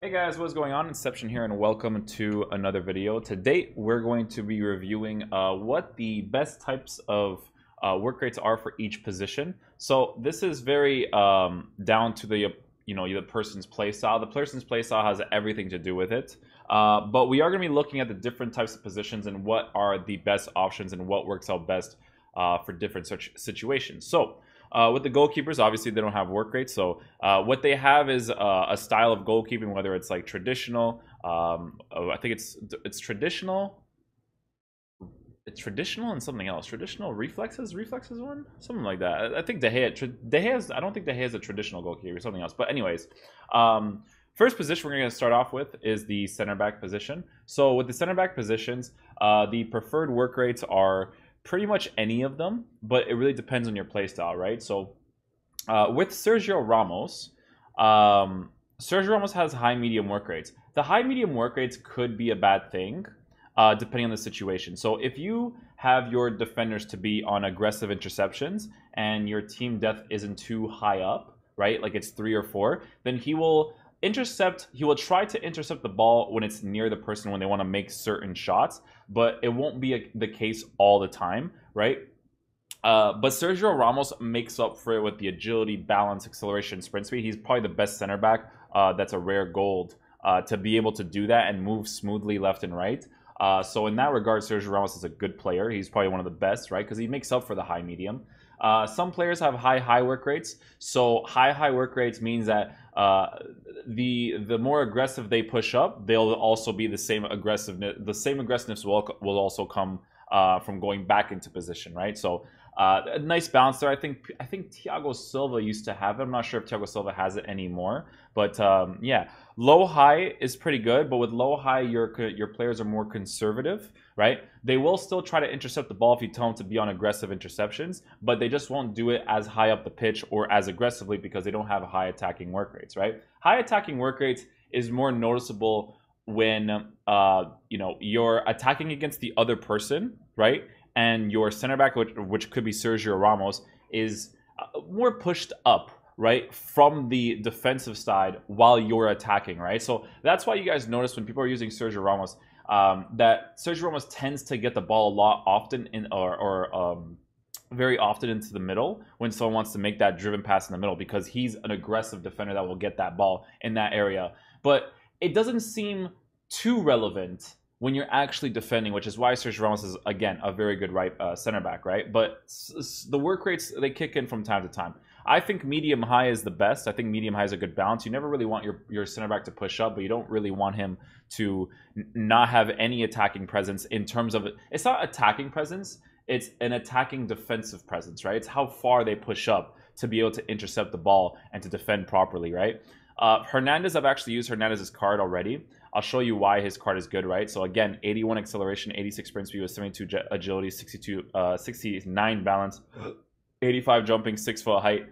Hey guys, what's going on? Inception here and welcome to another video. Today we're going to be reviewing uh, what the best types of uh, work rates are for each position. So this is very um, down to the you know the person's playstyle. The person's playstyle has everything to do with it. Uh, but we are going to be looking at the different types of positions and what are the best options and what works out best uh, for different such situations. So uh, with the goalkeepers, obviously they don't have work rates, so uh, what they have is uh, a style of goalkeeping, whether it's like traditional. Um, oh, I think it's it's traditional. It's traditional and something else. Traditional reflexes, reflexes one, something like that. I think De Gea. I don't think De Gea is a traditional goalkeeper, or something else. But anyways, um, first position we're going to start off with is the center back position. So with the center back positions, uh, the preferred work rates are pretty much any of them, but it really depends on your playstyle, right? So uh, with Sergio Ramos, um, Sergio Ramos has high medium work rates. The high medium work rates could be a bad thing, uh, depending on the situation. So if you have your defenders to be on aggressive interceptions and your team death isn't too high up, right? Like it's three or four, then he will intercept he will try to intercept the ball when it's near the person when they want to make certain shots but it won't be a, the case all the time right uh, but Sergio Ramos makes up for it with the agility, balance, acceleration, sprint speed. He's probably the best center back. Uh, that's a rare gold uh, to be able to do that and move smoothly left and right. Uh, so in that regard, Sergio Ramos is a good player. He's probably one of the best, right? Because he makes up for the high medium. Uh, some players have high high work rates. So high high work rates means that uh, the the more aggressive they push up, they'll also be the same aggressiveness. The same aggressiveness will will also come uh, from going back into position, right? So uh, a nice balance there. I think I think Thiago Silva used to have it. I'm not sure if Thiago Silva has it anymore, but um, yeah, low high is pretty good. But with low high, your your players are more conservative right? They will still try to intercept the ball if you tell them to be on aggressive interceptions, but they just won't do it as high up the pitch or as aggressively because they don't have high attacking work rates, right? High attacking work rates is more noticeable when uh, you know you're attacking against the other person, right? And your center back, which, which could be Sergio Ramos, is uh, more pushed up right from the defensive side while you're attacking right so that's why you guys notice when people are using Sergio Ramos um, that Sergio Ramos tends to get the ball a lot often in or, or um, very often into the middle when someone wants to make that driven pass in the middle because he's an aggressive defender that will get that ball in that area. But it doesn't seem too relevant when you're actually defending, which is why Sergio Ramos is again a very good right uh, center back, right? But s- s- the work rates they kick in from time to time. I think medium high is the best. I think medium high is a good balance. You never really want your, your center back to push up, but you don't really want him to n- not have any attacking presence in terms of it's not attacking presence, it's an attacking defensive presence, right? It's how far they push up to be able to intercept the ball and to defend properly, right? Uh, Hernandez, I've actually used Hernandez's card already. I'll show you why his card is good, right? So again, 81 acceleration, 86 sprint speed with 72 agility, 62, uh, 69 balance, 85 jumping, 6 foot height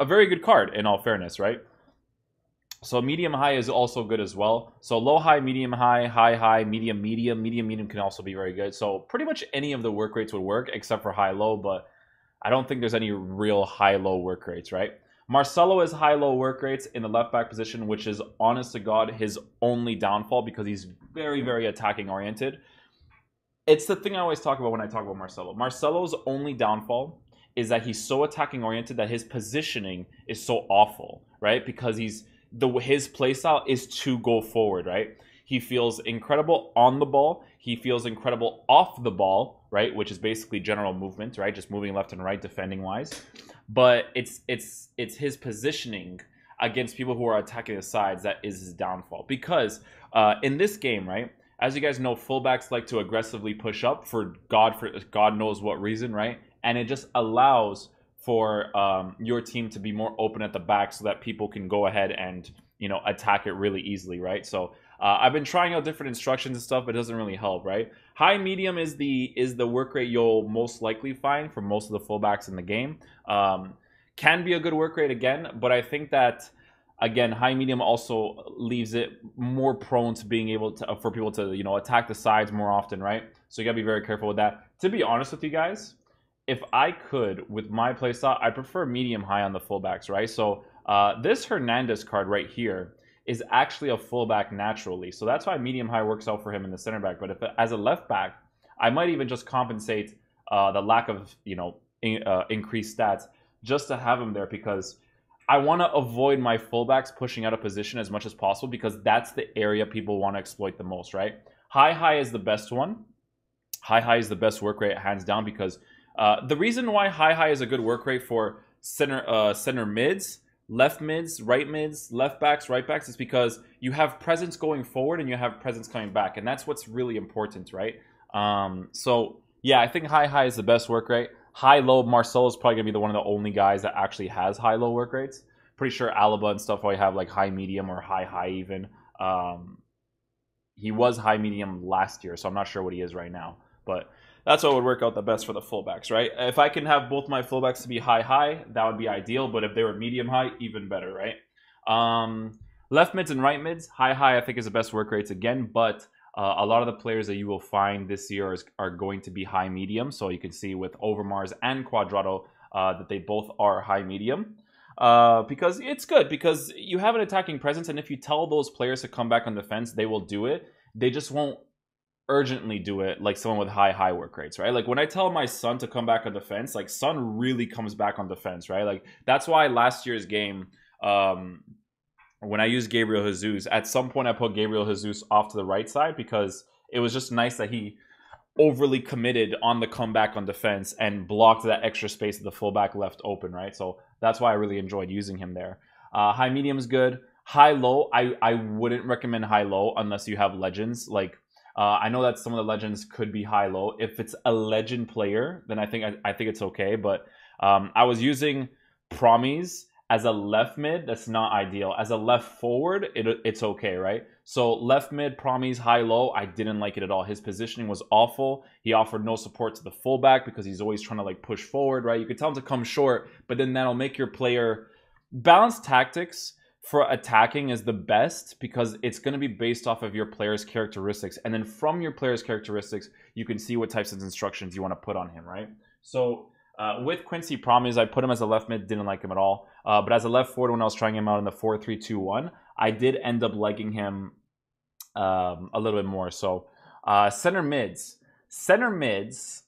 a very good card in all fairness, right? So medium high is also good as well. So low high, medium high, high high, medium medium, medium medium can also be very good. So pretty much any of the work rates would work except for high low, but I don't think there's any real high low work rates, right? Marcelo has high low work rates in the left back position, which is honest to God his only downfall because he's very very attacking oriented. It's the thing I always talk about when I talk about Marcelo. Marcelo's only downfall is that he's so attacking oriented that his positioning is so awful, right? Because he's the his playstyle is to go forward, right? He feels incredible on the ball. He feels incredible off the ball, right? Which is basically general movement, right? Just moving left and right, defending wise. But it's it's it's his positioning against people who are attacking the sides that is his downfall. Because uh, in this game, right? As you guys know, fullbacks like to aggressively push up for God for God knows what reason, right? And it just allows for um, your team to be more open at the back so that people can go ahead and you know attack it really easily right? So uh, i've been trying out different instructions and stuff but it doesn't really help right? High medium is the is the work rate you'll most likely find for most of the fullbacks in the game. Um, can be a good work rate again but i think that again high medium also leaves it more prone to being able to for people to you know attack the sides more often right? So you gotta be very careful with that. To be honest with you guys if I could with my playstyle, I prefer medium high on the fullbacks, right? So uh, this Hernandez card right here is actually a fullback naturally. So that's why medium high works out for him in the center back. But if as a left back, I might even just compensate uh, the lack of you know in, uh, increased stats just to have him there because I want to avoid my fullbacks pushing out of position as much as possible because that's the area people want to exploit the most, right? High high is the best one. High high is the best work rate hands down because uh, the reason why high high is a good work rate for center uh, center mids, left mids, right mids, left backs, right backs is because you have presence going forward and you have presence coming back, and that's what's really important, right? Um, so yeah, I think high high is the best work rate. High low, Marcelo is probably gonna be the one of the only guys that actually has high low work rates. Pretty sure Alaba and stuff probably have like high medium or high high even. Um, he was high medium last year, so I'm not sure what he is right now. But that's what would work out the best for the fullbacks, right? If I can have both my fullbacks to be high high, that would be ideal. But if they were medium high, even better, right? Um, left mids and right mids, high high I think is the best work rates again, but uh, a lot of the players that you will find this year is, are going to be high medium. So you can see with Overmars and Cuadrado uh, that they both are high medium. Uh, because it's good because you have an attacking presence, and if you tell those players to come back on defense, they will do it. They just won't urgently do it like someone with high high work rates, right? Like when I tell my Son to come back on defense, like Son really comes back on defense, right? Like that's why last year's game, um, when I used Gabriel Jesus, at some point I put Gabriel Jesus off to the right side because it was just nice that he overly committed on the comeback on defense and blocked that extra space that the fullback left open, right? So that's why I really enjoyed using him there. Uh, high medium is good. High low, I, I wouldn't recommend high low unless you have legends. Like uh, I know that some of the legends could be high low. If it's a legend player, then I think I, I think it's okay. But um, I was using Promes as a left mid, that's not ideal. As a left forward, it, it's okay, right? So left mid, Promes, high low, I didn't like it at all. His positioning was awful. He offered no support to the fullback because he's always trying to like push forward, right? You could tell him to come short, but then that'll make your player balance tactics for attacking is the best because it's going to be based off of your player's characteristics. And then from your player's characteristics, you can see what types of instructions you want to put on him, right? So uh, with Quincy Promes, I put him as a left mid, didn't like him at all. Uh, but as a left forward, when I was trying him out in the 4 3 2 1, I did end up liking him um, a little bit more. So uh, center mids. Center mids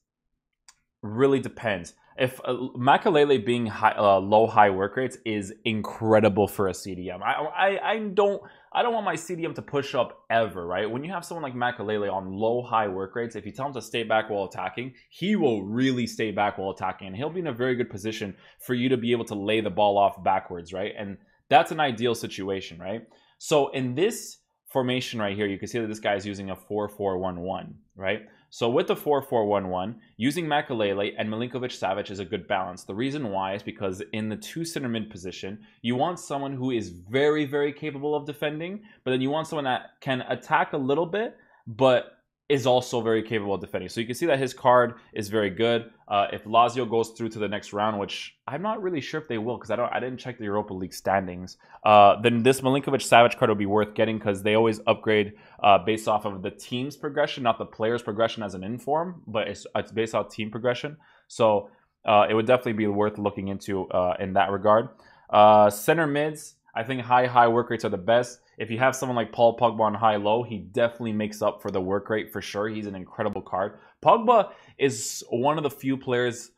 really depends. If uh, Makelele being high, uh, low high work rates is incredible for a CDM. I, I, I don't I don't want my CDM to push up ever, right? When you have someone like Makelele on low, high work rates, if you tell him to stay back while attacking, he will really stay back while attacking. And he'll be in a very good position for you to be able to lay the ball off backwards, right? And that's an ideal situation, right? So in this formation right here, you can see that this guy is using a 4-4-1-1, right? So with the 4-4-1-1, using Makelele and Milinkovic Savic is a good balance. The reason why is because in the two center mid position, you want someone who is very, very capable of defending, but then you want someone that can attack a little bit, but is also very capable of defending. So you can see that his card is very good. Uh, if Lazio goes through to the next round, which I'm not really sure if they will, because I don't, I didn't check the Europa League standings. Uh, then this Milinkovic Savic card will be worth getting because they always upgrade uh, based off of the team's progression, not the player's progression as an inform, but it's, it's based off team progression. So uh, it would definitely be worth looking into uh, in that regard. Uh, center mids, I think high high work rates are the best. If you have someone like Paul Pogba on high low, he definitely makes up for the work rate for sure. He's an incredible card. Pogba is one of the few players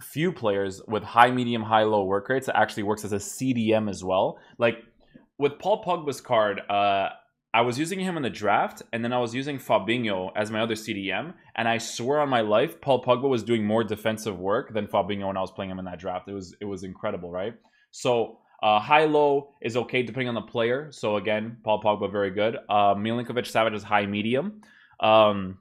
few players with high medium high low work rates that actually works as a CDM as well. Like with Paul Pogba's card, uh I was using him in the draft, and then I was using Fabinho as my other CDM, and I swear on my life, Paul Pogba was doing more defensive work than Fabinho when I was playing him in that draft. It was it was incredible, right? So uh, high low is okay depending on the player. So again, Paul Pogba very good. Uh, Milinkovic Savic is high medium. Um,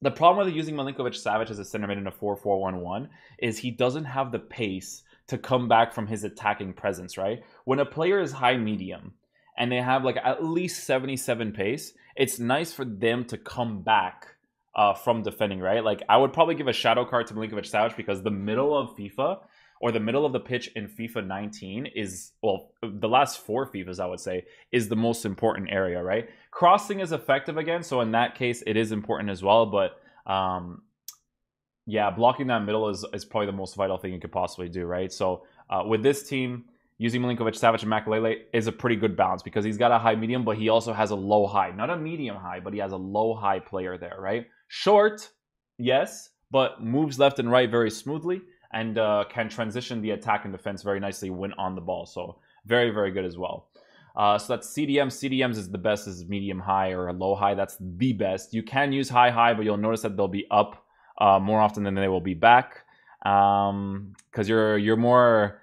the problem with using Milinkovic Savic as a center mid in a 4-4-1-1 is he doesn't have the pace to come back from his attacking presence, right? When a player is high medium and they have like at least 77 pace, it's nice for them to come back uh, from defending, right? Like I would probably give a shadow card to Milinkovic Savic because the middle of FIFA or the middle of the pitch in FIFA 19 is well the last four FIFAs I would say is the most important area, right? Crossing is effective again, so in that case it is important as well, but um yeah, blocking that middle is is probably the most vital thing you could possibly do, right? So uh, with this team, using Milinkovic, Savic, and Makelele is a pretty good balance because he's got a high medium, but he also has a low high. Not a medium high, but he has a low high player there, right? Short, yes, but moves left and right very smoothly and uh, can transition the attack and defense very nicely when on the ball. So very, very good as well. Uh, so that's CDM. CDMs is the best is medium high or low high. That's the best. You can use high high, but you'll notice that they'll be up uh, more often than they will be back because um, you're you're more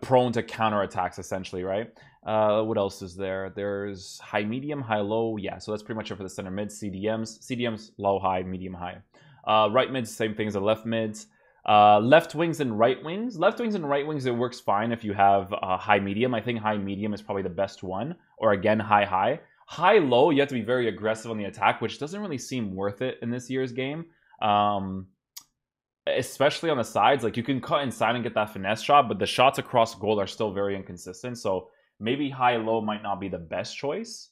prone to counter attacks essentially, right? Uh, what else is there? There's high, medium, high, low. Yeah, so that's pretty much it for the center mid. CDMs, CDMs, low, high, medium, high. Uh, right mids, same thing as the left mids. Uh, left wings and right wings. Left wings and right wings, it works fine if you have uh, high medium. I think high medium is probably the best one. Or again, high high. High low, you have to be very aggressive on the attack, which doesn't really seem worth it in this year's game. Um, especially on the sides. Like you can cut inside and get that finesse shot, but the shots across goal are still very inconsistent. So maybe high low might not be the best choice.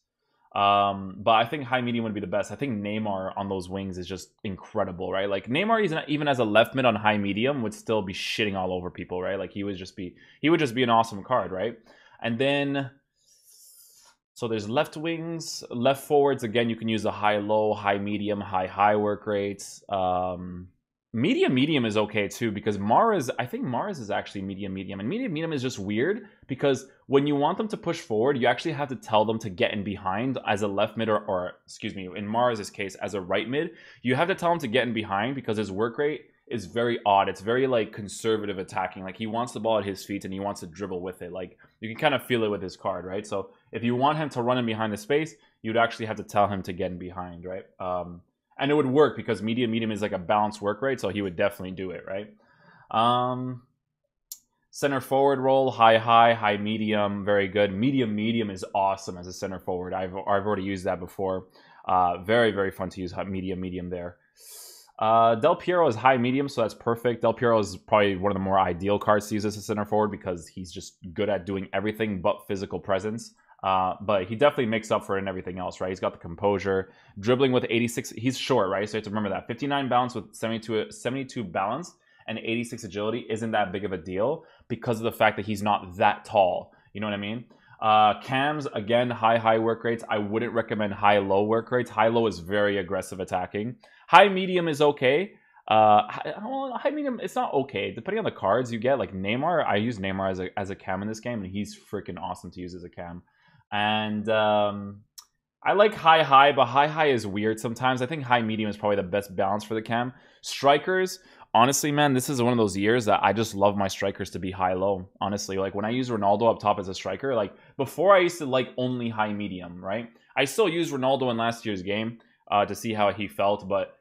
Um, but I think high medium would be the best. I think Neymar on those wings is just incredible, right? Like Neymar, is even as a left mid on high medium, would still be shitting all over people, right? Like he would just be he would just be an awesome card, right? And then so there's left wings, left forwards. Again, you can use a high low, high medium, high high work rates. Um, medium medium is okay too because Mahrez I think Mahrez is actually medium medium and medium medium is just weird because when you want them to push forward you actually have to tell them to get in behind as a left mid or, or excuse me in Mahrez's case as a right mid. You have to tell him to get in behind because his work rate is very odd. It's very like conservative attacking. Like he wants the ball at his feet and he wants to dribble with it. Like you can kind of feel it with his card right? So if you want him to run in behind the space you'd actually have to tell him to get in behind right? Um and it would work because medium medium is like a balanced work rate, so he would definitely do it, right? Um, center forward role, high high, high medium, very good. Medium medium is awesome as a center forward. I've I've already used that before. Uh, very very fun to use medium medium there. Uh, Del Piero is high medium, so that's perfect. Del Piero is probably one of the more ideal cards to use as a center forward because he's just good at doing everything but physical presence. Uh, but he definitely makes up for it in everything else, right? He's got the composure, dribbling with 86. He's short, right? So you have to remember that 59 balance with 72, 72 balance and 86 agility isn't that big of a deal because of the fact that he's not that tall. You know what I mean? Uh, cams again, high high work rates. I wouldn't recommend high low work rates. High low is very aggressive attacking. High medium is okay. Uh, well, high medium it's not okay depending on the cards you get. Like Neymar, I use Neymar as a as a cam in this game, and he's freaking awesome to use as a cam. And um, I like high high, but high high is weird sometimes. I think high medium is probably the best balance for the cam. Strikers, honestly, man, this is one of those years that I just love my strikers to be high low. Honestly, like when I use Ronaldo up top as a striker, like before I used to like only high medium, right? I still use Ronaldo in last year's game uh, to see how he felt, but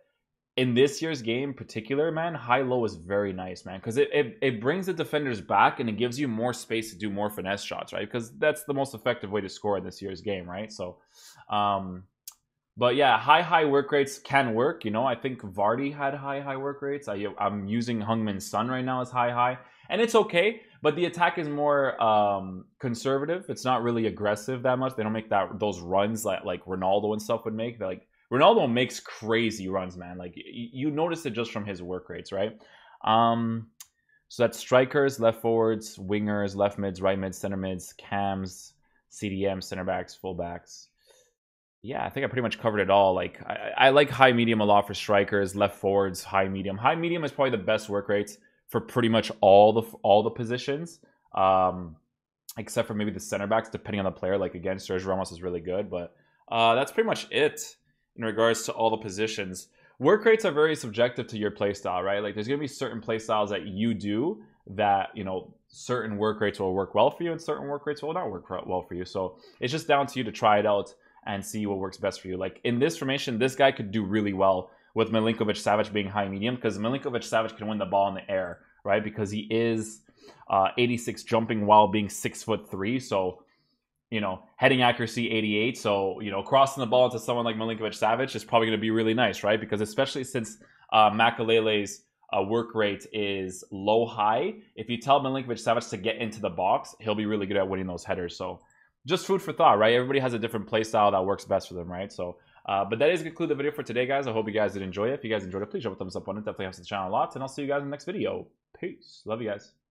in this year's game particular, man, high low is very nice, man, because it, it, it brings the defenders back and it gives you more space to do more finesse shots, right? Because that's the most effective way to score in this year's game, right? So, um, but yeah, high high work rates can work. You know, I think Vardy had high high work rates. I, I'm using Heung-min Son right now as high high, and it's okay. But the attack is more um, conservative. It's not really aggressive that much. They don't make that those runs that like Ronaldo and stuff would make. They're like Ronaldo makes crazy runs, man. Like you notice it just from his work rates, right? Um, so that's strikers, left forwards, wingers, left mids, right mids, center mids, cams, CDM, center backs, fullbacks. Yeah, I think I pretty much covered it all. Like I, I like high medium a lot for strikers, left forwards, high medium. High medium is probably the best work rates for pretty much all the all the positions. Um, except for maybe the center backs, depending on the player. Like again, Sergio Ramos is really good, but uh, that's pretty much it in regards to all the positions. Work rates are very subjective to your playstyle, right? Like there's gonna be certain playstyles that you do that you know certain work rates will work well for you and certain work rates will not work well for you. So it's just down to you to try it out and see what works best for you. Like in this formation, this guy could do really well with Milinkovic Savic being high medium because Milinkovic Savic can win the ball in the air, right? Because he is uh, 86 jumping while being six foot three. So you know, heading accuracy 88. So, you know, crossing the ball into someone like Milinkovic Savic is probably going to be really nice, right? Because especially since uh, Makelele's uh, work rate is low high, if you tell Milinkovic Savic to get into the box, he'll be really good at winning those headers. So, just food for thought, right? Everybody has a different play style that works best for them, right? So, uh, but that is conclude the video for today, guys. I hope you guys did enjoy it. If you guys enjoyed it, please drop a thumbs up on it. Definitely helps the channel a lot. And I'll see you guys in the next video. Peace. Love you guys.